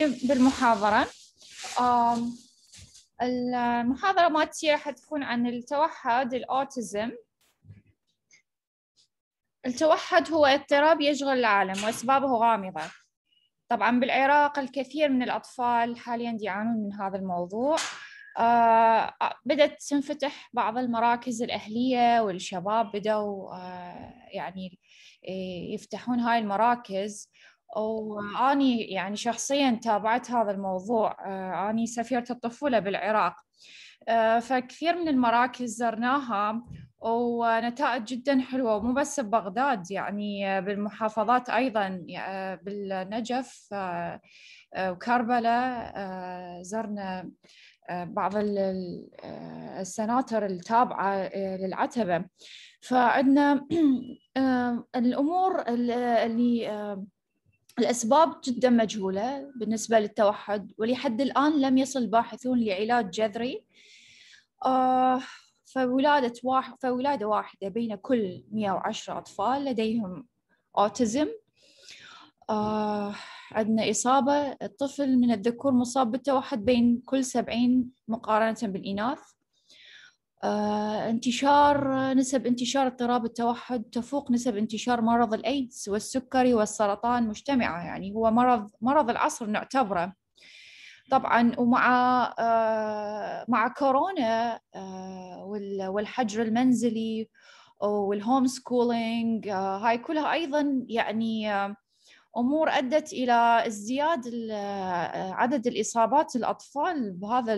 بالمحاضرة. المحاضرة مالتي راح تكون عن التوحد الأوتيزم. التوحد هو اضطراب يشغل العالم وأسبابه غامضة. طبعا بالعراق الكثير من الأطفال حاليا يعانون من هذا الموضوع. آه بدأت تنفتح بعض المراكز الأهلية والشباب بدأوا آه يعني يفتحون هاي المراكز. وأني يعني شخصيا تابعت هذا الموضوع آه، أني سفيرة الطفولة بالعراق. آه، فكثير من المراكز زرناها ونتائج جدا حلوة ومو بس ببغداد يعني بالمحافظات أيضا بالنجف وكربلاء زرنا بعض السناتر التابعة للعتبة. فعندنا الأمور اللي الأسباب جدا مجهولة بالنسبة للتوحد ولحد الآن لم يصل الباحثون لعلاج جذري. آه فولادة واحد فولادة واحدة بين كل 110 أطفال لديهم أوتيزم. آه عندنا إصابة الطفل من الذكور مصاب بالتوحد بين كل 70 مقارنة بالإناث. انتشار نسب انتشار اضطراب التوحد تفوق نسب انتشار مرض الايدز والسكري والسرطان مجتمعة. يعني هو مرض مرض العصر نعتبره. طبعا ومع آه، مع كورونا آه، والحجر المنزلي وال homeschooling هاي كلها أيضا يعني أمور أدت إلى ازدياد عدد الإصابات الأطفال بهذا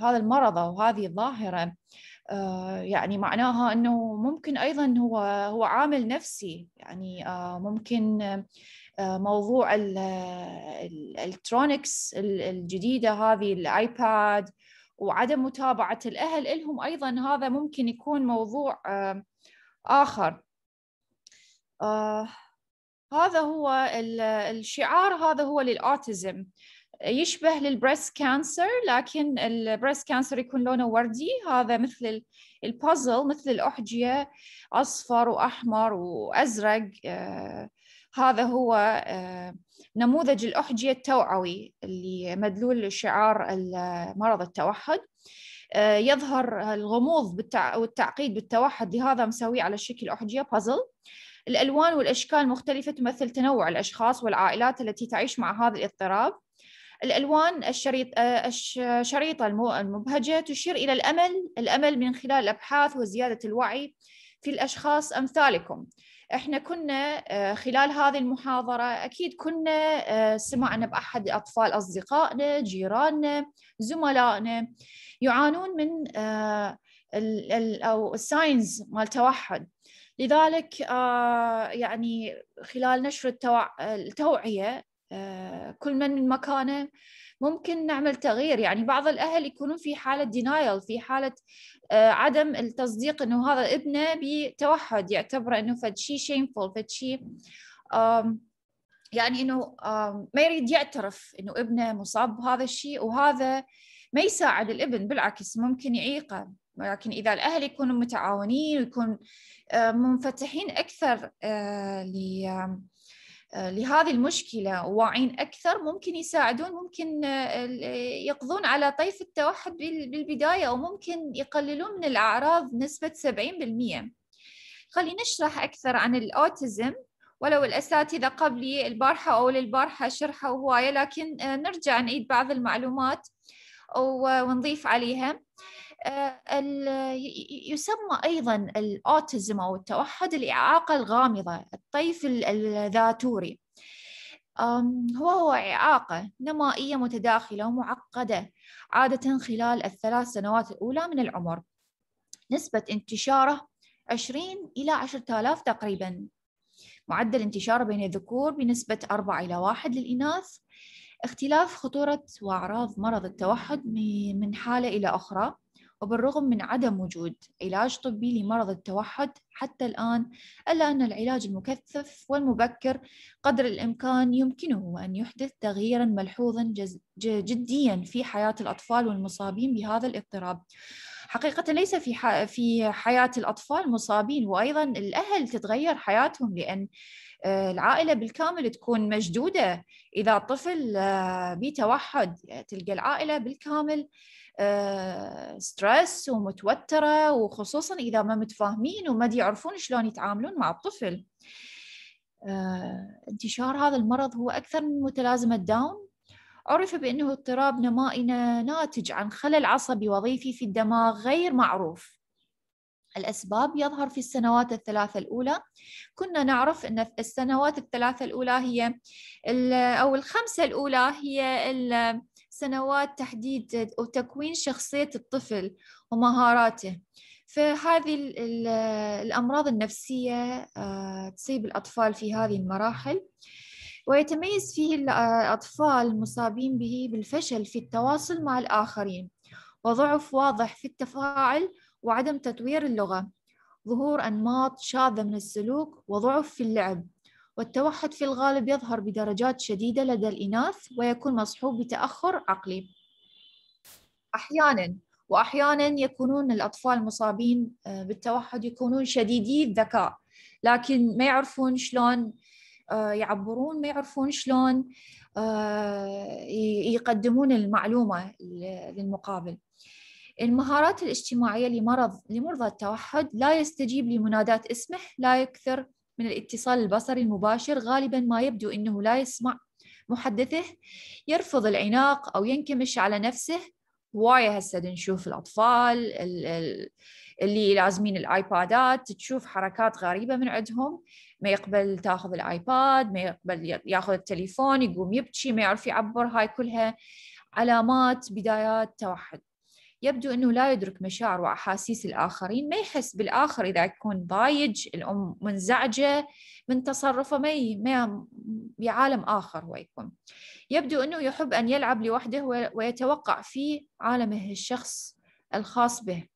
هذا المرض أو هذه الظاهرة. آه، يعني معناها إنه ممكن أيضا هو هو عامل نفسي. يعني آه، ممكن آه، موضوع ال electronics الجديدة هذه ال iPad وعدم متابعة الأهل لهم أيضا هذا ممكن يكون موضوع آخر. هذا هو الشعار هذا هو لل autism. يشبه لل breast cancer لكن ال breast cancer يكون لونه وردي. هذا مثل البازل مثل الأحجية أصفر وأحمر وأزرق. آه هذا هو آه نموذج الأحجية التوعوي اللي مدلول شعار مرض التوحد. آه يظهر الغموض والتعقيد بالتوحد لهذا مسويه على شكل أحجية بازل الألوان والأشكال مختلفة تمثل تنوع الأشخاص والعائلات التي تعيش مع هذا الاضطراب. الألوان الشريط آه، الشريطة المبهجة تشير إلى الأمل الأمل من خلال الأبحاث وزيادة الوعي في الأشخاص أمثالكم. إحنا كنا آه، خلال هذه المحاضرة أكيد كنا آه، سمعنا بأحد أطفال أصدقائنا جيراننا زملائنا يعانون من أو الساينز مال توحد. لذلك يعني خلال نشر التوعية كل من من مكانه. ممكن نعمل تغيير. يعني بعض الأهل يكونون في حالة دينايل في حالة آه، عدم التصديق أنه هذا ابنه بتوحد يعتبره أنه فد شيء شيمفول فد شيء يعني أنه ما يريد يعترف أنه ابنه مصاب بهذا الشيء وهذا ما يساعد الابن بالعكس ممكن يعيقه. ولكن إذا الأهل يكونوا متعاونين ويكون آه، منفتحين أكثر آه، لهذه المشكلة وواعين أكثر ممكن يساعدون ممكن آه، يقضون على طيف التوحد بالبداية أو ممكن يقللون من الأعراض بنسبة 70% خلينا نشرح أكثر عن الأوتيزم ولو الأساتذة قبلي البارحة أو للبارحة شرحوا هواية لكن آه، نرجع نعيد بعض المعلومات ونضيف عليها. يسمى أيضا الأوتيزم أو التوحد الإعاقة الغامضة الطيف الذاتوري. هو هو إعاقة نمائية متداخلة ومعقدة عادة خلال الثلاث سنوات الأولى من العمر. نسبة انتشاره 20 إلى 10,000 تقريبا. معدل انتشاره بين الذكور بنسبة 4 إلى 1 للإناث. اختلاف خطورة وأعراض مرض التوحد من حالة إلى أخرى. وبالرغم من عدم وجود علاج طبي لمرض التوحد حتى الآن إلا أن العلاج المكثف والمبكر قدر الإمكان يمكنه أن يحدث تغييرا ملحوظا جديا في حياة الأطفال والمصابين بهذا الاضطراب. حقيقة ليس في في حياة الأطفال المصابين وأيضا الأهل تتغير حياتهم لأن العائلة بالكامل تكون مشدودة. إذا طفل بتوحد تلقى العائلة بالكامل stress ومتوترة وخصوصا إذا ما متفاهمين وما يعرفون شلون يتعاملون مع الطفل. انتشار هذا المرض هو أكثر من متلازمة داون عرف بأنه اضطراب نمائي ناتج عن خلل عصبي وظيفي في الدماغ غير معروف. الأسباب يظهر في السنوات الثلاثة الأولى. كنا نعرف أن السنوات الثلاثة الأولى هي أو الخمسة الأولى هي سنوات تحديد وتكوين شخصية الطفل ومهاراته. فهذه الأمراض النفسية آه، تصيب الأطفال في هذه المراحل. ويتميز فيه الأطفال المصابين به بالفشل في التواصل مع الآخرين. وضعف واضح في التفاعل وعدم تطوير اللغة. ظهور أنماط شاذة من السلوك وضعف في اللعب. والتوحد في الغالب يظهر بدرجات شديدة لدى الإناث ويكون مصحوب بتأخر عقلي. أحياناً وأحياناً يكونون الأطفال المصابين آه، بالتوحد يكونون شديدي الذكاء. لكن ما يعرفون شلون آه، يعبرون ما يعرفون شلون آه، يقدمون المعلومة للمقابل. المهارات الاجتماعية لمرض لمرضى التوحد لا يستجيب لمنادات اسمه لا يكثر من الاتصال البصري المباشر غالبا ما يبدو أنه لا يسمع محدثه يرفض العناق أو ينكمش على نفسه. هواية هسه نشوف الأطفال اللي لازمين الآيبادات تشوف حركات غريبة من عندهم. ما يقبل تاخذ الآيباد ما يقبل ياخذ التليفون يقوم يبكي ما يعرف يعبر. هاي كلها علامات بدايات توحد. يبدو أنه لا يدرك مشاعر وأحاسيس الآخرين ما يحس بالآخر إذا يكون ضايج الأم منزعجة من تصرفه ما بعالم آخر هو يكون. يبدو أنه يحب أن يلعب لوحده ويتوقع في عالمه الشخص الخاص به.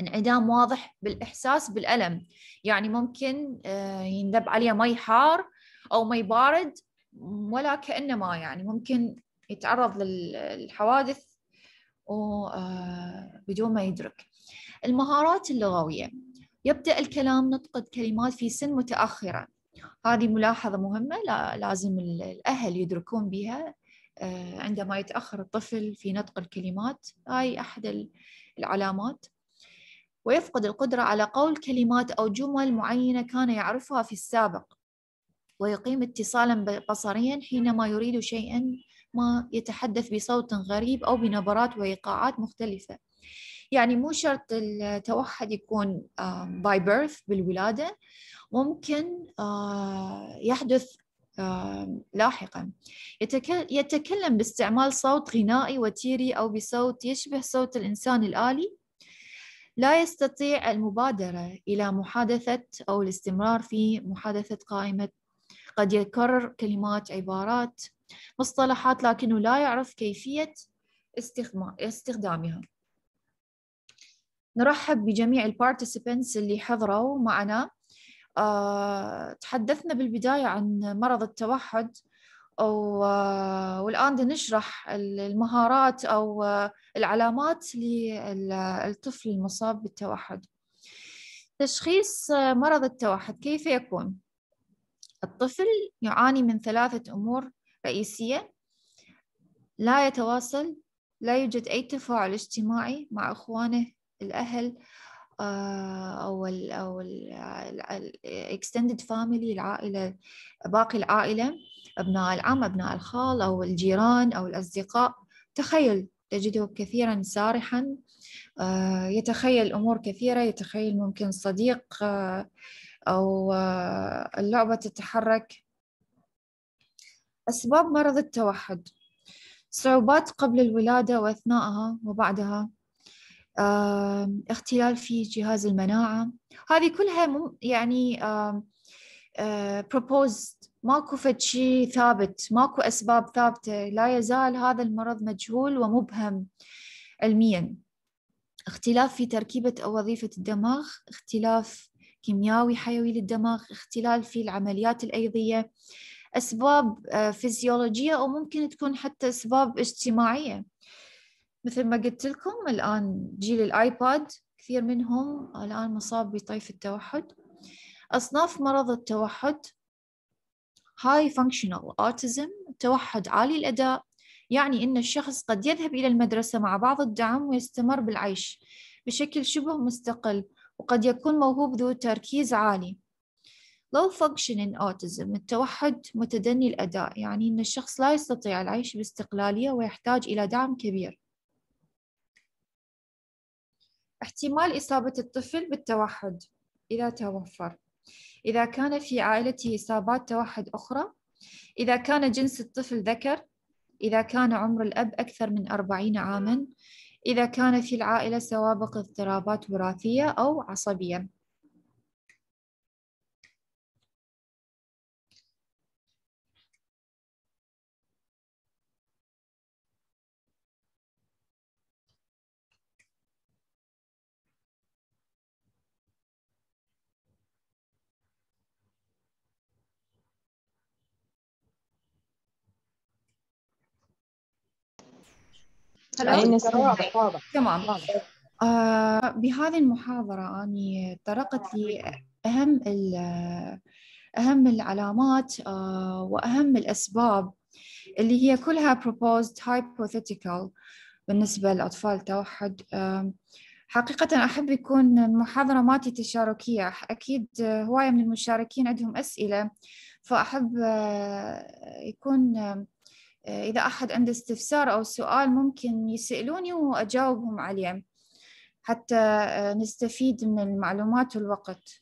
انعدام واضح بالإحساس بالألم. يعني ممكن آه، يندب عليه مي حار أو مي بارد ولا كأنما يعني. ممكن يتعرض للحوادث بدون آه، ما يدرك. المهارات اللغوية. يبدأ الكلام نطق الكلمات في سن متأخرة. هذه ملاحظة مهمة لازم الأهل يدركون بها آه، عندما يتأخر الطفل في نطق الكلمات. هاي أحد العلامات. ويفقد القدرة على قول كلمات أو جمل معينة كان يعرفها في السابق. ويقيم اتصالا بصريا حينما يريد شيئا ما يتحدث بصوت غريب أو بنبرات وإيقاعات مختلفة. يعني مو شرط التوحد يكون باي بيرث بالولادة ممكن يحدث لاحقا. يتكلم باستعمال صوت غنائي وتيري أو بصوت يشبه صوت الإنسان الآلي. لا يستطيع المبادرة إلى محادثة أو الاستمرار في محادثة قائمة. قد يكرر كلمات عبارات مصطلحات لكنه لا يعرف كيفية استخدامها. نرحب بجميع البارتيسيبنتس اللي حضروا معنا. أه تحدثنا بالبداية عن مرض التوحد والآن نشرح المهارات أو العلامات للطفل المصاب بالتوحد. تشخيص مرض التوحد كيف يكون؟ الطفل يعاني من ثلاثة أمور. رئيسية لا يتواصل لا يوجد أي تفاعل اجتماعي مع إخوانه الأهل آه، أو ال أو ال extended family العائلة باقي العائلة أبناء العم أبناء الخال أو الجيران أو الأصدقاء. تخيل تجده كثيرا سارحا آه، يتخيل أمور كثيرة يتخيل ممكن صديق آه، أو اللعبة تتحرك. أسباب مرض التوحد. صعوبات قبل الولادة وأثناءها وبعدها اختلال في جهاز المناعة. هذه كلها يعني proposed. ماكو فد شيء ثابت ماكو أسباب ثابتة. لا يزال هذا المرض مجهول ومبهم علميا. اختلاف في تركيبة أو وظيفة الدماغ اختلاف كيميائي حيوي للدماغ اختلال في العمليات الأيضية. أسباب آه، فيزيولوجية أو ممكن تكون حتى أسباب اجتماعية. مثل ما قلت لكم الآن جيل الآيباد كثير منهم الآن مصاب بطيف التوحد. أصناف مرض التوحد high functional autism توحد عالي الأداء يعني أن الشخص قد يذهب إلى المدرسة مع بعض الدعم ويستمر بالعيش بشكل شبه مستقل وقد يكون موهوب ذو تركيز عالي. Low functioning autism التوحد متدني الأداء يعني أن الشخص لا يستطيع العيش باستقلالية ويحتاج إلى دعم كبير. احتمال إصابة الطفل بالتوحد إذا توفر. إذا كان في عائلته إصابات توحد أخرى إذا كان جنس الطفل ذكر إذا كان عمر الأب أكثر من أربعين عاماً إذا كان في العائلة سوابق اضطرابات وراثية أو عصبية. تمام. آه بهذه المحاضرة أني طرقت لي أهم أهم العلامات آه وأهم الأسباب اللي هي كلها proposed hypothetical بالنسبة لأطفال التوحد آه حقيقة أحب يكون المحاضرة مالتي تشاركية. أكيد هواية من المشاركين عندهم أسئلة فأحب آه، يكون آه، إذا أحد عنده استفسار أو سؤال ممكن يسألوني وأجاوبهم عليه. حتى آه، نستفيد من المعلومات والوقت.